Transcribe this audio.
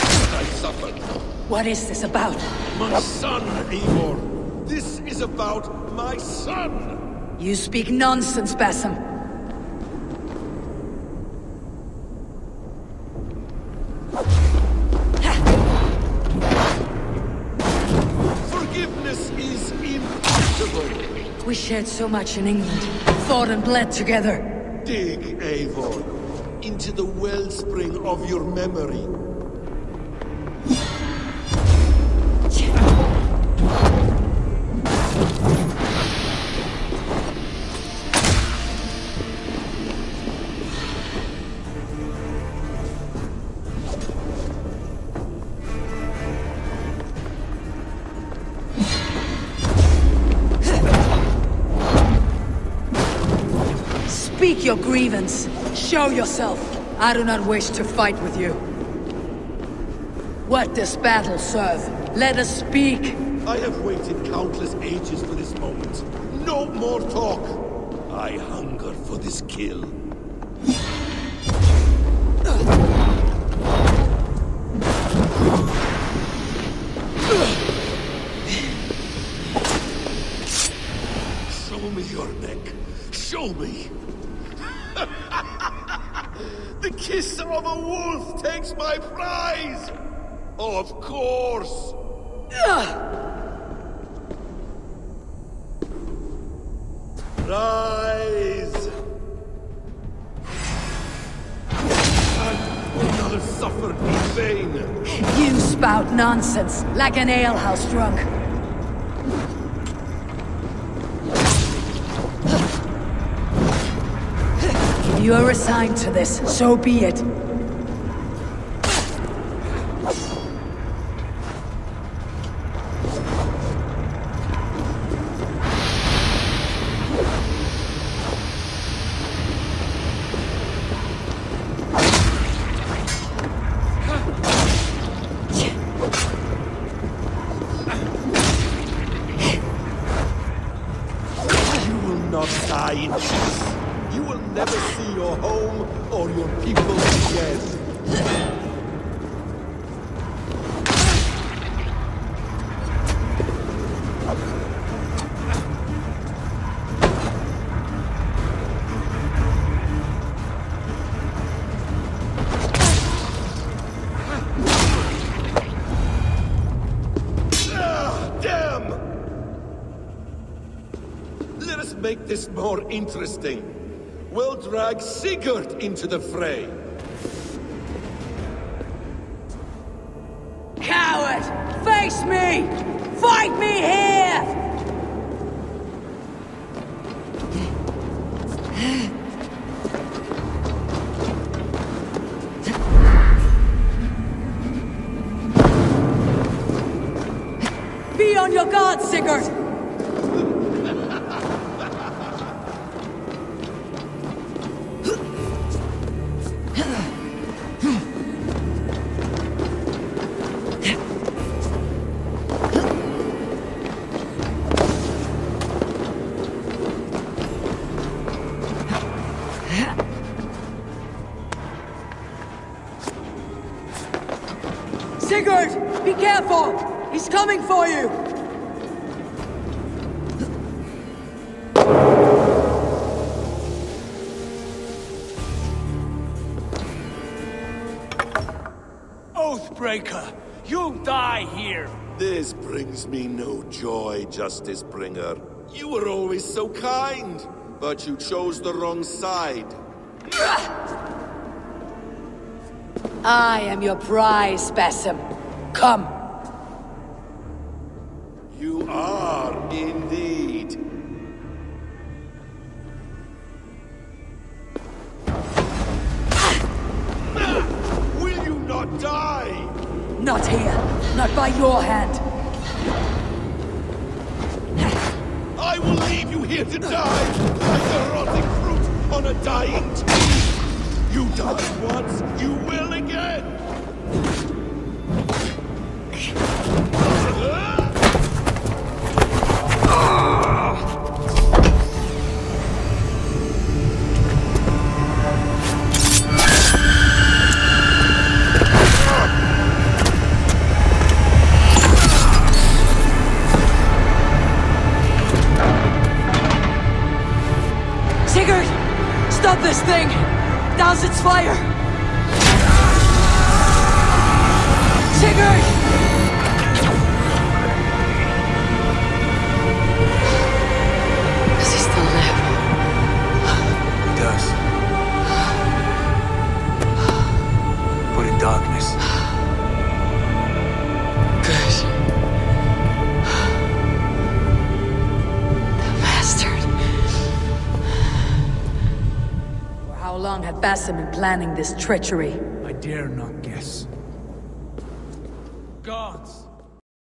what I suffered. What is this about? My son, Eivor. This is about my son. You speak nonsense, Basim. Forgiveness is impossible. We shared so much in England. Fought and bled together. Dig, Eivor, into the wellspring of your memory. Speak your grievance. Show yourself. I do not wish to fight with you. What does battle serve? Let us speak. I have waited countless ages for this moment. No more talk. I hunger for this kill. Show me your neck. Show me. The kiss of a wolf takes my prize. Oh, of course. Rise! Have suffered in vain. You spout nonsense, like an alehouse drunk. You are assigned to this, so be it. You will not die in peace. You will never see your home or your people again. Ah, damn! Let us make this more interesting. We'll drag Sigurd into the fray. Coward! Face me! Fight me here! Be on your guard! Sigurd! He's coming for you! Oathbreaker, you die here. This brings me no joy, Justice Bringer. You were always so kind, but you chose the wrong side. I am your prize, Basim. Come. Not by your hand. I will leave you here to die, like the rotting fruit on a dying tree. You died once, you will again. This thing! Douse its fire! Long had Basim been planning this treachery? I dare not guess. Gods!